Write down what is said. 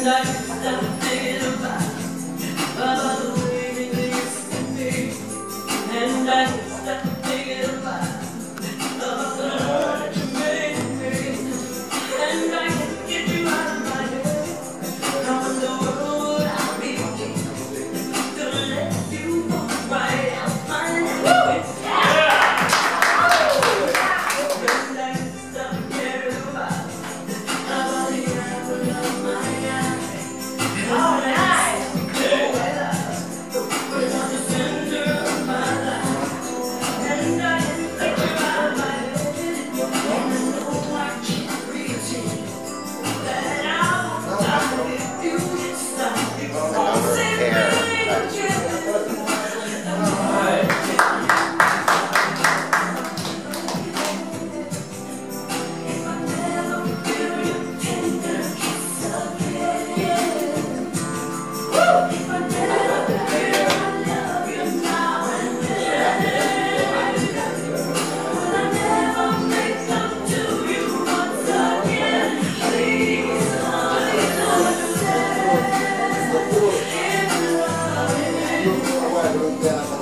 And I 네.